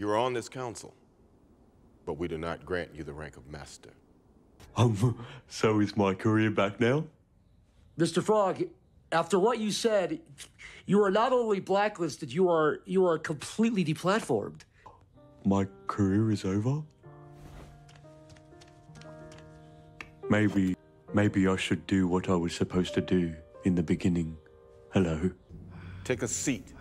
You are on this council, but we do not grant you the rank of master. Um, so is my career back now? Mr. Frog, after what you said, you are not only blacklisted, you are you are completely deplatformed. My career is over? Maybe, maybe I should do what I was supposed to do in the beginning. Hello. Take a seat.